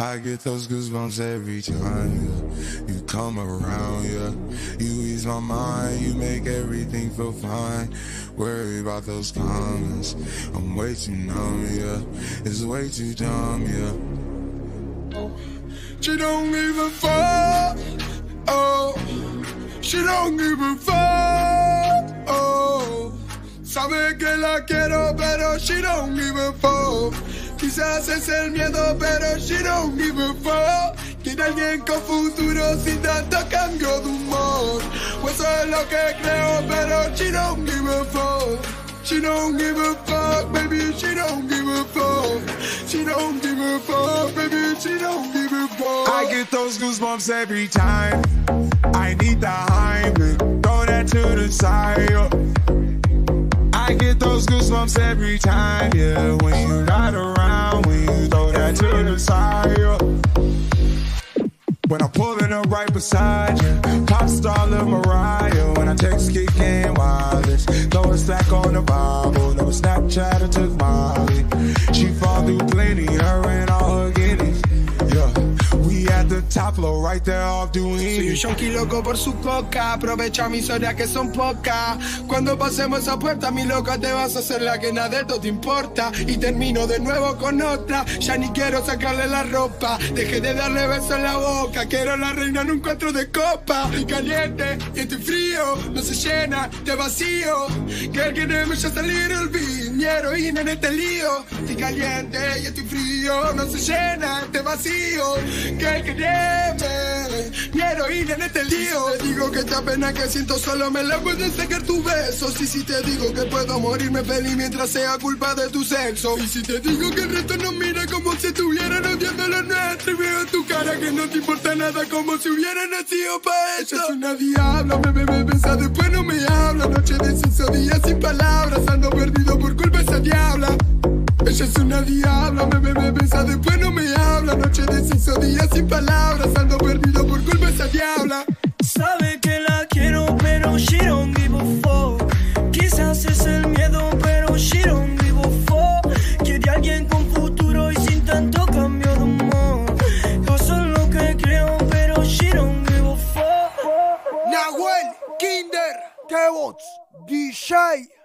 I get those goosebumps every time yeah. you come around, yeah. You ease my mind, you make everything feel fine. Worry about those comments, I'm way too numb, yeah. It's way too dumb, yeah. Oh, she don't give a fuck, oh. She don't give a fuck, oh. Sabe que la quiero, pero she don't a fuck. Quizás es el miedo, pero she don't give a fuck. Quiere alguien con futuro sin tanto cambio de humor. Pues eso es lo que creo, pero she don't give a fuck. She don't give a fuck, baby, she don't give a fuck. She don't give a fuck, baby, she don't give a fuck. I get those goosebumps every time. I need the Heimlich, throw that to the side. I get those goosebumps every time, yeah. When you're When I'm pulling up right beside you, pop star Lil Mariah. When I text kick in wireless, throw a stack on the Bible. no Snapchat or took Molly. Soy un shonky loco por su coca. Aprovecha mis horas que son pocas. Cuando pasemos esa puerta, mi loca, te vas a hacer la que nada de esto te importa. Y termino de nuevo con otra. Ya ni quiero sacarle la ropa. Dejé de darle besos en la boca. Quiero la reina en un cuatro de copa. Caliente y estoy frío. No se llena de vacío. Que que me ya salir el mi heroína en este lío. Estoy caliente y estoy frío. No se llena de vacío que quererme. Mi heroína en este lío. Te digo que esta pena que siento solo me la puedes sacar tus besos. Y si te digo que puedo morirme feliz mientras sea culpa de tu sexo. Y si te digo que el resto no mira como si estuvieran odiando lo nuestro. Y veo tu cara que no te importa nada como si hubiera nacido para eso. Es una diabla, me bebe, besa, después no me habla. Noche de sexo, día Diabla, me bebe, besa, después no me habla. Noche de sexo, día sin palabras. Ando perdido por culpa de esa diabla. Sabe que la quiero, pero she don't give a fuck. Quizás es el miedo, pero she don't give a fuck. Quiere alguien con futuro y sin tanto cambio de humor. Yo soy lo que creo, pero she don't give a fuck. Nahuel, Kinder, Tevox, DJ.